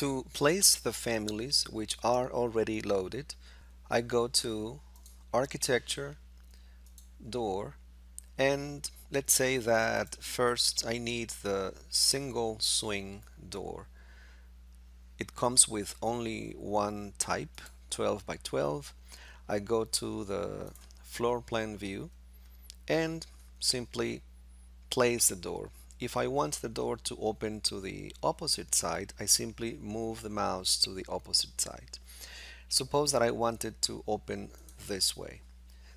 To place the families which are already loaded, I go to Architecture, Door, and let's say that first I need the single swing door. It comes with only one type, 12 by 12. I go to the floor plan view and simply place the door. If I want the door to open to the opposite side, I simply move the mouse to the opposite side. Suppose that I wanted to open this way.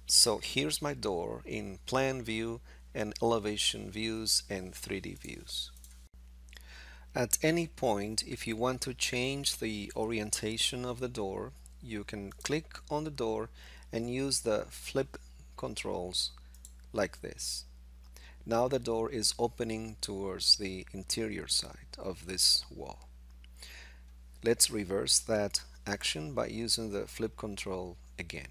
So here's my door in plan view and elevation views and 3D views. At any point, if you want to change the orientation of the door, you can click on the door and use the flip controls like this. Now the door is opening towards the interior side of this wall. Let's reverse that action by using the flip control again.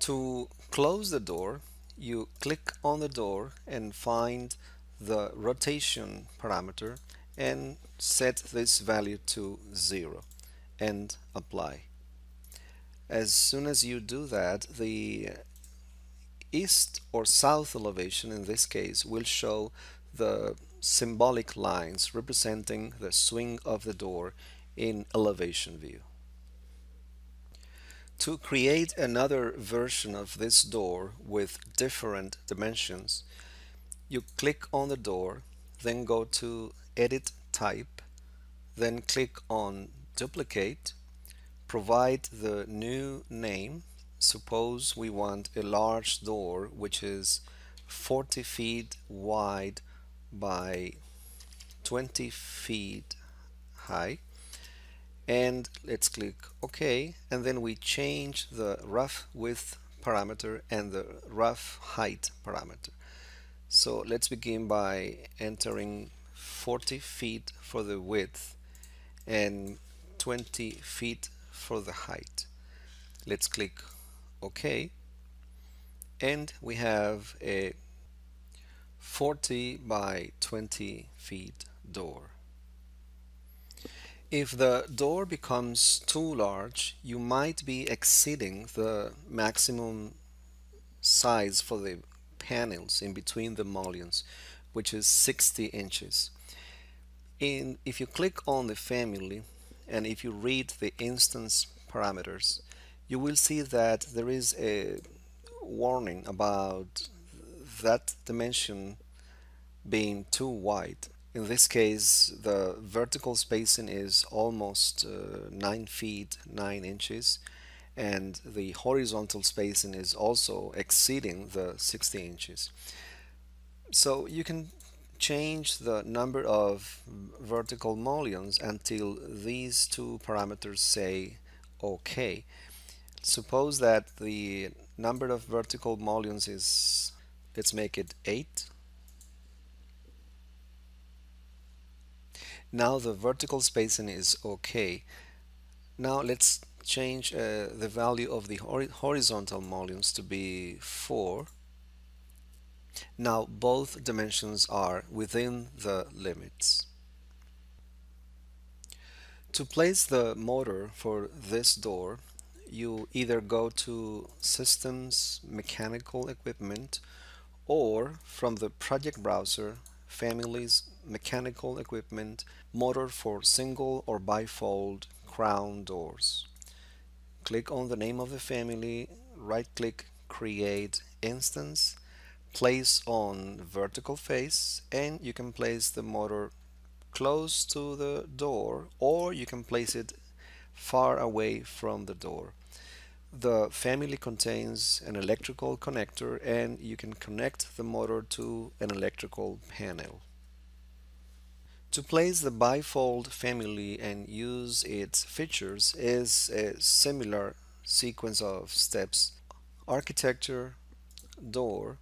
To close the door, you click on the door and find the rotation parameter and set this value to 0 and apply. As soon as you do that, the east or south elevation in this case will show the symbolic lines representing the swing of the door in elevation view. To create another version of this door with different dimensions, you click on the door, then go to Edit Type, then click on Duplicate, provide the new name. Suppose we want a large door which is 40 feet wide by 20 feet high. And let's click OK and then we change the rough width parameter and the rough height parameter. So let's begin by entering 40 feet for the width and 20 feet for the height. Let's click OK and we have a 40 by 20 feet door if the door becomes too large, you might be exceeding the maximum size for the panels in between the mullions, which is 60 inches. In, if you click on the family and if you read the instance parameters, you will see that there is a warning about that dimension being too wide in this case, the vertical spacing is almost uh, 9 feet 9 inches and the horizontal spacing is also exceeding the 60 inches. So you can change the number of vertical mullions until these two parameters say OK. Suppose that the number of vertical mullions is, let's make it 8 Now the vertical spacing is okay. Now let's change uh, the value of the horizontal mullions to be 4. Now both dimensions are within the limits. To place the motor for this door, you either go to Systems Mechanical Equipment or from the project browser families, mechanical equipment, motor for single or bifold crown doors. Click on the name of the family, right click create instance, place on vertical face and you can place the motor close to the door or you can place it far away from the door. The family contains an electrical connector and you can connect the motor to an electrical panel. To place the bifold family and use its features is a similar sequence of steps. Architecture, door,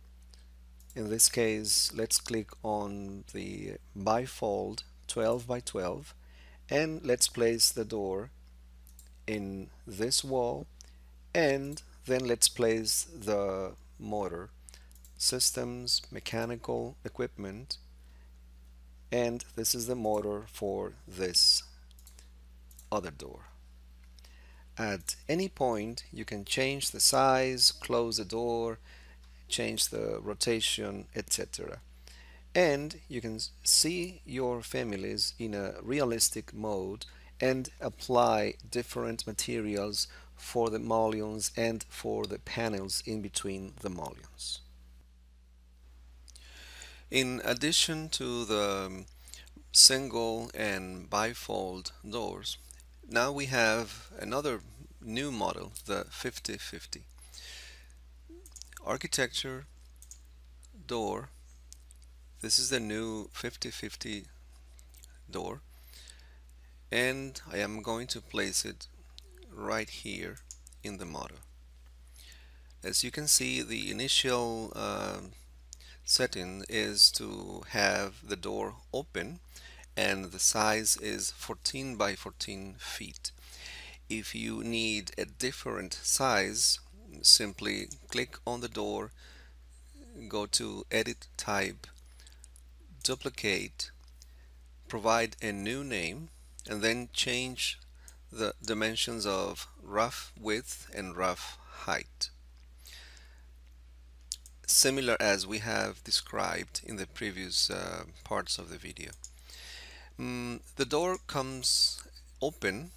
in this case let's click on the bifold 12 by 12 and let's place the door in this wall and then let's place the motor systems mechanical equipment and this is the motor for this other door. At any point you can change the size, close the door, change the rotation, etc. And you can see your families in a realistic mode and apply different materials for the mullions and for the panels in between the mullions. In addition to the um, single and bifold doors, now we have another new model, the 5050. Architecture, door, this is the new 5050 door and I am going to place it right here in the model. As you can see the initial uh, setting is to have the door open and the size is 14 by 14 feet. If you need a different size simply click on the door go to edit type duplicate provide a new name and then change the dimensions of rough width and rough height similar as we have described in the previous uh, parts of the video. Mm, the door comes open,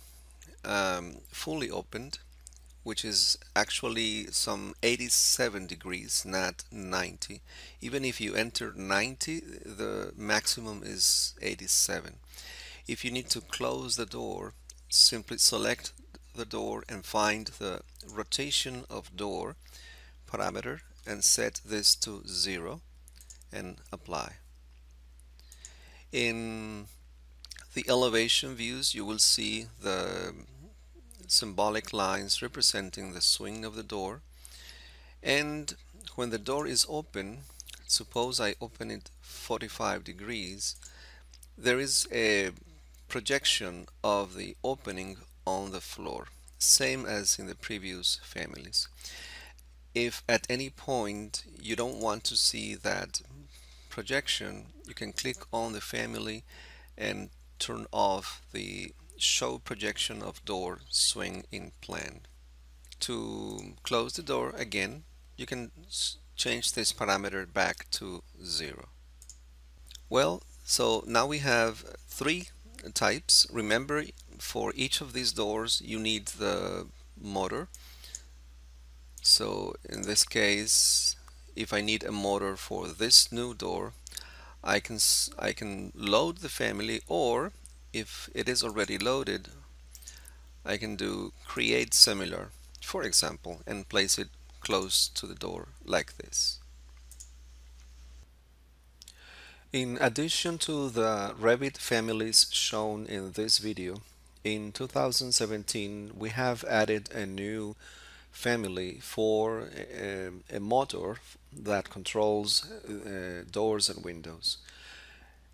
um, fully opened, which is actually some 87 degrees, not 90. Even if you enter 90, the maximum is 87. If you need to close the door, simply select the door and find the rotation of door parameter and set this to 0 and apply. In the elevation views you will see the symbolic lines representing the swing of the door and when the door is open suppose I open it 45 degrees there is a projection of the opening on the floor same as in the previous families. If at any point you don't want to see that projection you can click on the family and turn off the show projection of door swing in plan. To close the door again you can change this parameter back to zero. Well so now we have three types. Remember for each of these doors you need the motor. So in this case if I need a motor for this new door I can I can load the family or if it is already loaded I can do create similar for example and place it close to the door like this in addition to the Revit families shown in this video in 2017 we have added a new family for a, a motor that controls uh, doors and windows.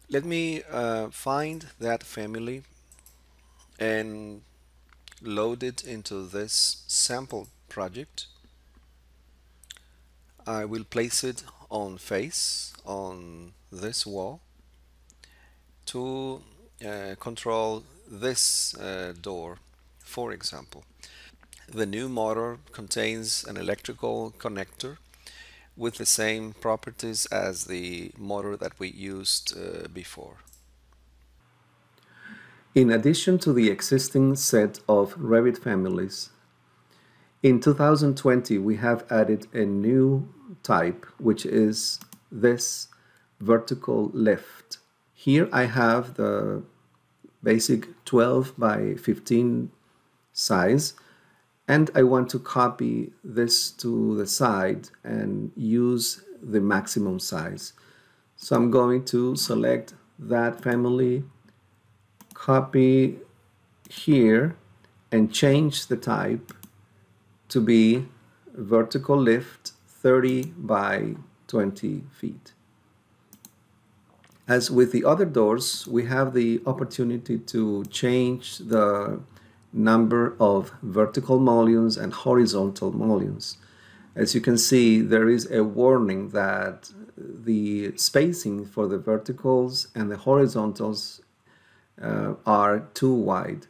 Let me uh, find that family and load it into this sample project. I will place it on face on this wall to uh, control this uh, door for example. The new motor contains an electrical connector with the same properties as the motor that we used uh, before. In addition to the existing set of Revit families, in 2020 we have added a new type which is this vertical lift. Here I have the basic 12 by 15 size and I want to copy this to the side and use the maximum size. So I'm going to select that family, copy here and change the type to be vertical lift 30 by 20 feet. As with the other doors, we have the opportunity to change the number of vertical mullions and horizontal mullions. As you can see, there is a warning that the spacing for the verticals and the horizontals uh, are too wide.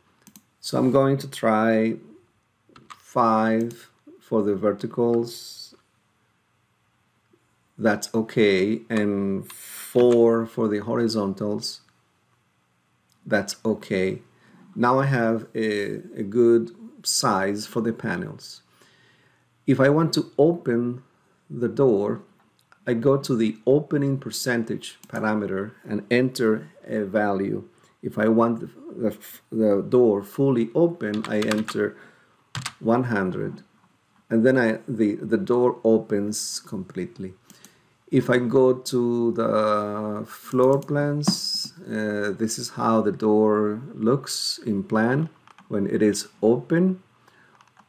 So I'm going to try 5 for the verticals. That's okay. And 4 for the horizontals. That's okay. Now I have a, a good size for the panels. If I want to open the door, I go to the opening percentage parameter and enter a value. If I want the, the, the door fully open, I enter 100 and then I, the, the door opens completely. If I go to the floor plans, uh, this is how the door looks in plan when it is open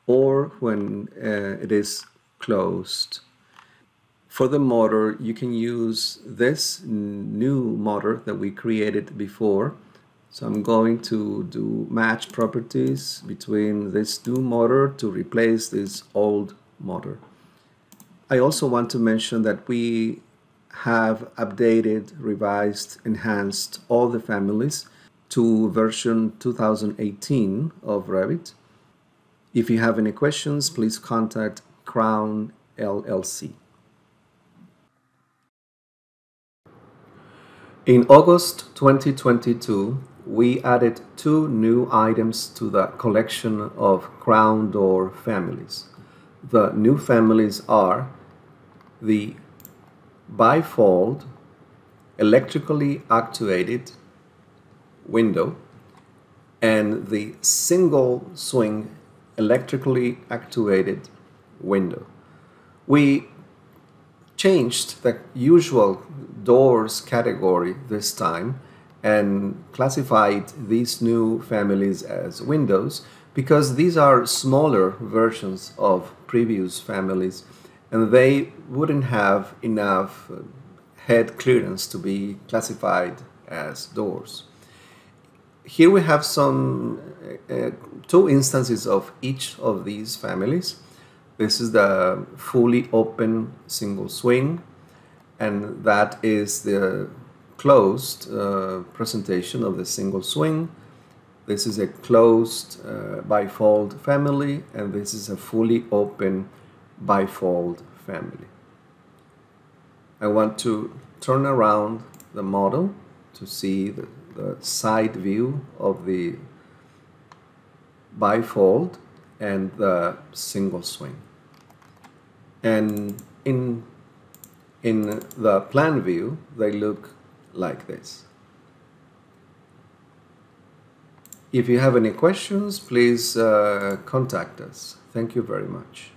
or when uh, it is closed. For the motor, you can use this new motor that we created before. So I'm going to do match properties between this new motor to replace this old motor. I also want to mention that we have updated, revised, enhanced all the families to version 2018 of Revit. If you have any questions, please contact Crown LLC. In August 2022, we added two new items to the collection of crown door families. The new families are the bifold electrically actuated window and the single swing electrically actuated window. We changed the usual doors category this time and classified these new families as windows because these are smaller versions of previous families and they wouldn't have enough uh, head clearance to be classified as doors. Here we have some uh, uh, two instances of each of these families. This is the fully open single swing and that is the closed uh, presentation of the single swing. This is a closed uh, bifold family and this is a fully open bifold family. I want to turn around the model to see the, the side view of the bifold and the single swing. And in, in the plan view, they look like this. If you have any questions, please uh, contact us. Thank you very much.